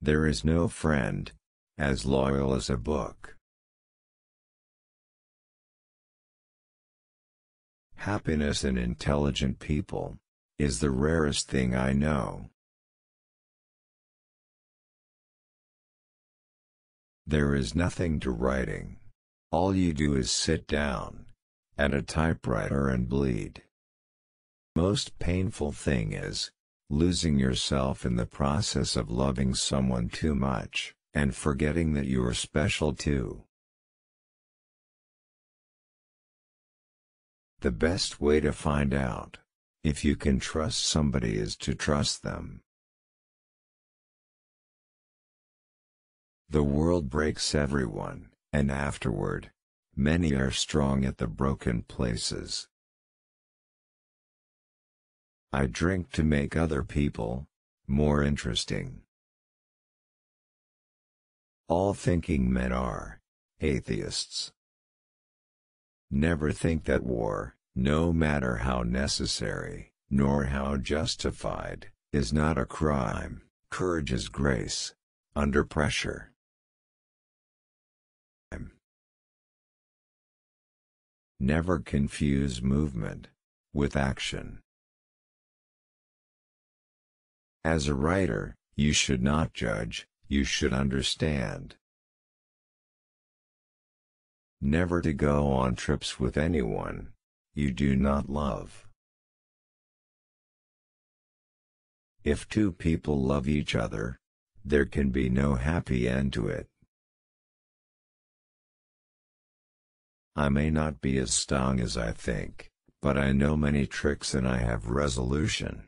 There is no friend as loyal as a book. Happiness in intelligent people is the rarest thing I know. There is nothing to writing. All you do is sit down at a typewriter and bleed. Most painful thing is losing yourself in the process of loving someone too much and forgetting that you are special too. The best way to find out if you can trust somebody is to trust them. The world breaks everyone, and afterward, many are strong at the broken places. I drink to make other people more interesting. All thinking men are atheists. Never think that war, no matter how necessary, nor how justified, is not a crime. Courage is grace. Under pressure. Never confuse movement with action. As a writer, you should not judge, you should understand. Never to go on trips with anyone you do not love. If two people love each other, there can be no happy end to it. I may not be as strong as I think, but I know many tricks and I have resolution.